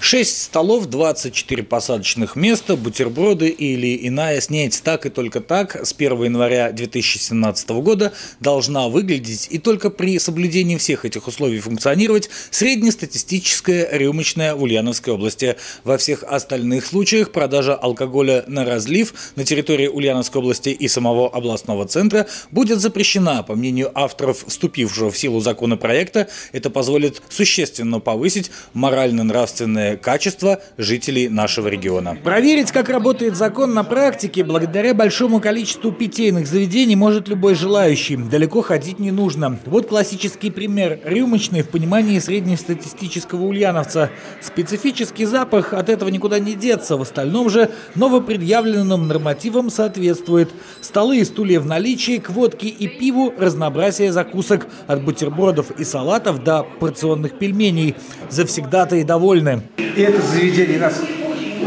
6 столов, 24 посадочных места, бутерброды или иная снять так и только так с 1 января 2017 года должна выглядеть и только при соблюдении всех этих условий функционировать среднестатистическая рюмочная в Ульяновской области. Во всех остальных случаях продажа алкоголя на разлив на территории Ульяновской области и самого областного центра будет запрещена. По мнению авторов вступившего в силу законопроекта, это позволит существенно повысить морально-нравственное качество жителей нашего региона. Проверить, как работает закон на практике, благодаря большому количеству питейных заведений может любой желающий. Далеко ходить не нужно. Вот классический пример. Рюмочный в понимании среднестатистического ульяновца. Специфический запах от этого никуда не деться. В остальном же новопредъявленным нормативам соответствует. Столы и стулья в наличии, к водке и пиву разнообразие закусок. От бутербродов и салатов до порционных пельменей. Завсегда-то и довольны. И это заведение нас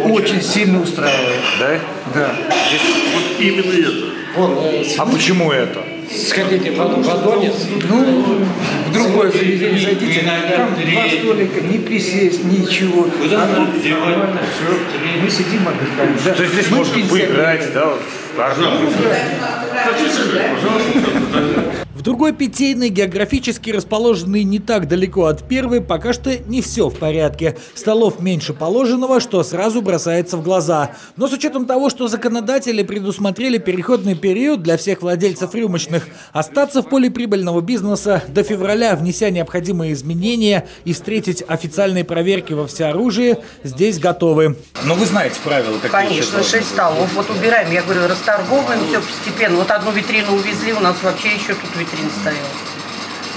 очень сильно устраивает. Да? Да. Вот именно это. Вот. А почему это? Сходите в Адонис. Ну, в другое заведение зайдите, там два столика, не присесть, ничего. А тут нормально все. Мы сидим, отдыхаем. Да. То есть здесь Мы можно поиграть, да? В другой питейной, географически расположенной не так далеко от первой, пока что не все в порядке. Столов меньше положенного, что сразу бросается в глаза. Но с учетом того, что законодатели предусмотрели переходный период для всех владельцев рюмочных, остаться в поле прибыльного бизнеса до февраля, внеся необходимые изменения и встретить официальные проверки во всеоружии, здесь готовы. Но вы знаете правила, какие Конечно, шесть столов. Вот убираем, я говорю, расторговываем все постепенно. Вот одну витрину увезли, у нас вообще еще тут витрина стояла.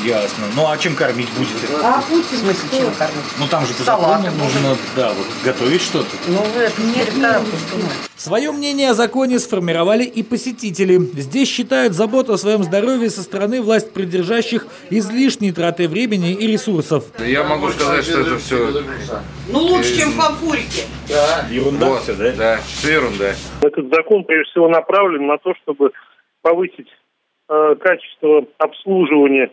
Ясно. Ну а чем кормить будете? А Путин в смысле чем кормить? Ну там же по закону нужно, да, вот готовить что-то. Ну, это пусть думают. Свое мнение о законе сформировали и посетители. Здесь считают заботу о своем здоровье со стороны власть придержащих излишней тратой времени и ресурсов. Я могу сказать, что это все Ну, лучше, чем в фанфурике. Ерунда вот, все, да? да, все ерунда. Этот закон, прежде всего, направлен на то, чтобы повысить э, качество обслуживания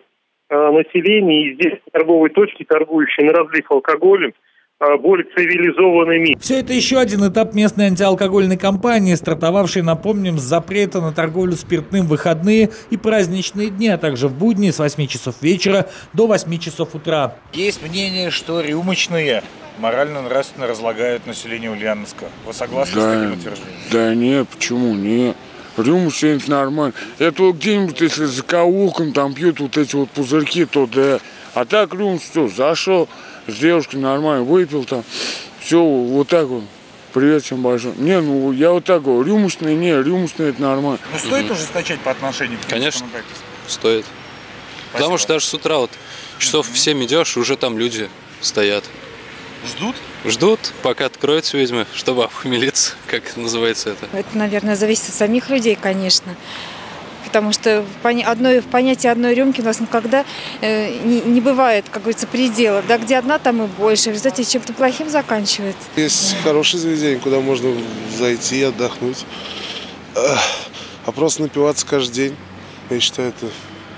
населения и здесь торговые точки, торгующие на разлив алкоголем, э, более цивилизованный мир. Все это еще один этап местной антиалкогольной кампании, стартовавшей, напомним, с запрета на торговлю спиртным в выходные и праздничные дни, а также в будни с 8 часов вечера до 8 часов утра. Есть мнение, что рюмочные морально-нравственно разлагают население Ульяновска. Вы согласны Да, да не, почему не? Рюмочный это нормально. Это вот где-нибудь, если за кауком там пьют вот эти вот пузырьки, то да. А так рюмочный, что, зашел с девушкой нормально, выпил там. Все, вот так вот. Привет всем большой. Не, ну я вот так говорю, рюмочный, не, рюмочный это нормально. Ну стоит ужесточать по отношению к Конечно. Стоит. Потому что даже с утра вот часов в 7 идешь, уже там люди стоят. Ждут? Ждут, пока откроются ведьмы, чтобы обхмелиться, как называется это. Это, наверное, зависит от самих людей, конечно. Потому что в поня- одной, в понятии одной рюмки у нас никогда э, не, не бывает, как говорится, предела. Да, где одна, там и больше. В результате чем-то плохим заканчивается. Есть хорошие заведения, куда можно зайти и отдохнуть. А просто напиваться каждый день, я считаю, это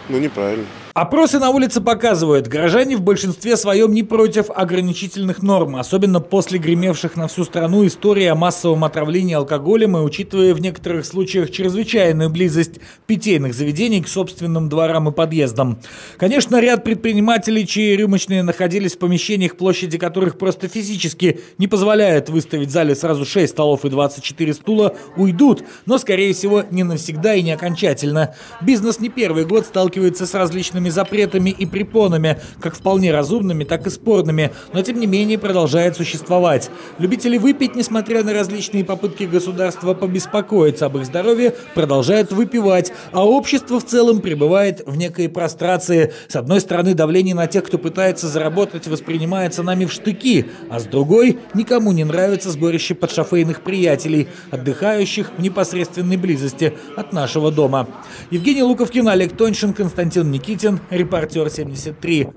ну, неправильно. Опросы на улице показывают, горожане в большинстве своем не против ограничительных норм, особенно после гремевших на всю страну истории о массовом отравлении алкоголем и учитывая в некоторых случаях чрезвычайную близость питейных заведений к собственным дворам и подъездам. Конечно, ряд предпринимателей, чьи рюмочные находились в помещениях, площади которых просто физически не позволяют выставить в зале сразу 6 столов и 24 стула, уйдут, но, скорее всего, не навсегда и не окончательно. Бизнес не первый год сталкивается с различными запретами и препонами, как вполне разумными, так и спорными, но тем не менее продолжает существовать. Любители выпить, несмотря на различные попытки государства побеспокоиться об их здоровье, продолжают выпивать, а общество в целом пребывает в некой прострации. С одной стороны, давление на тех, кто пытается заработать, воспринимается нами в штыки, а с другой, никому не нравится сборище подшофейных приятелей, отдыхающих в непосредственной близости от нашего дома. Евгений Луковкин, Олег Тоньшин, Константин Никитин, репортер 73.